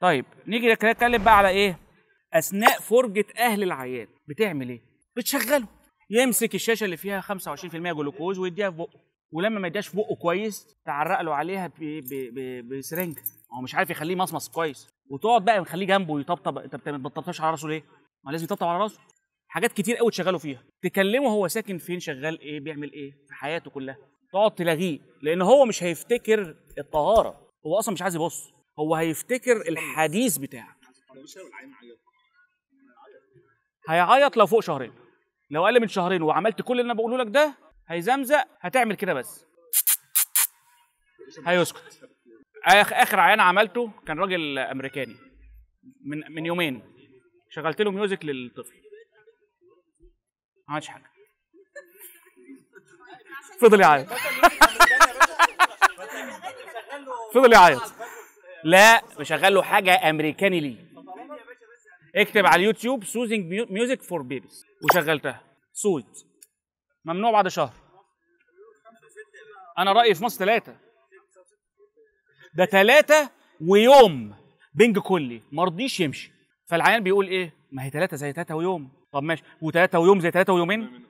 طيب نيجي نتكلم بقى على إيه؟ أثناء فرجة أهل العيان بتعمل إيه؟ بتشغله. يمسك الشاشة اللي فيها 25% جلوكوز ويديها في بقه. ولما ما يديهاش في بقه كويس تعرق له عليها ب- ب- ب- بسرنجه هو مش عارف يخليه مصمص كويس. وتقعد بقى مخليه جنبه يطبطب انت ما بتطبطبش على راسه ليه؟ ما لازم يطبطب على راسه. حاجات كتير قوي تشغله فيها. تكلمه هو ساكن فين شغال إيه بيعمل إيه في حياته كلها. تقعد تلاغيه لأن هو مش هيفتكر الطهارة. هو أصلا مش عايز يبص. هو هيفتكر الحديث بتاعك. هيعيط لو فوق شهرين. لو أقل من شهرين وعملت كل اللي أنا بقوله لك ده هيزمزق هتعمل كده بس. هيسكت. آخ آخر عيان عملته كان راجل أمريكاني. من من يومين. شغلت له ميوزك للطفل. ما عملش حاجة. فضل يعيط. فضل يعيط. لا مشغل له حاجة أمريكاني ليه. اكتب على اليوتيوب soothing music for babies وشغلتها. صوت ممنوع بعد شهر. أنا رأيي في مصر ثلاثة ده ثلاثة ويوم. بنج كلي ما رضيش يمشي. فالعيان بيقول إيه؟ ما هي ثلاثة زي ثلاثة ويوم. طب ماشي. وثلاثه ويوم زي ثلاثة ويومين؟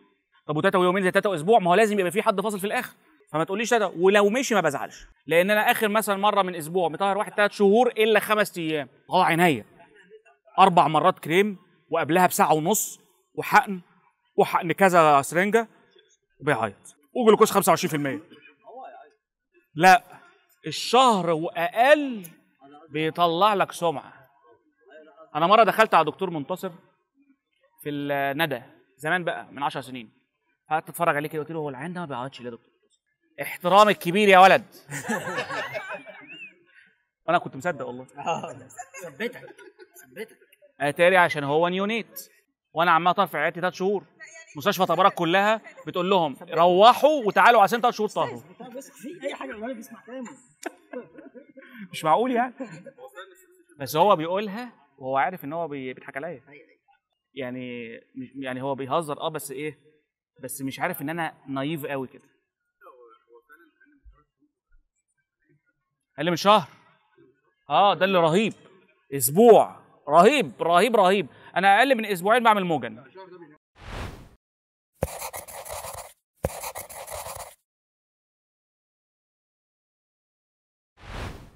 طب وثلاثه ويومين زي ثلاثة وأسبوع؟ ما هو لازم يبقى في حد فاصل في الآخر. فما تقوليش ثلاثة ولو مشي ما بزعلش. لأن أنا آخر مثلا مرة من أسبوع مطهر واحد ثلاث شهور إلا خمس أيام. آه عينيا. أربع مرات كريم وقبلها بساعة ونص وحقن وحقن كذا سرنجة وبيعيط. وجلوكوز 25% لا الشهر وأقل بيطلع لك سمعة. أنا مرة دخلت على دكتور منتصر في الندى زمان بقى من 10 سنين. قعدت أتفرج عليه كده قلت له هو العين ده ما بيعيطش ليه يا دكتور؟ احترام الكبير يا ولد. أنا كنت مصدق والله. ثبتك ثبتك. اتاري عشان هو نيونيت وأنا عمال اطهر في عيادتي ثلاث شهور. مستشفى تبارك كلها بتقول لهم روحوا وتعالوا عشان ثلاث شهور طهروا أي حاجة بيسمع كلامه؟ مش معقول يعني. بس هو بيقولها وهو عارف إن هو بي- بيضحك عليا. يعني مش- يعني هو بيهزر آه بس إيه بس مش عارف إن أنا نايف قوي كده. أقل من شهر. آه ده اللي رهيب. أسبوع. رهيب رهيب رهيب. أنا أقل من أسبوعين بعمل موجن.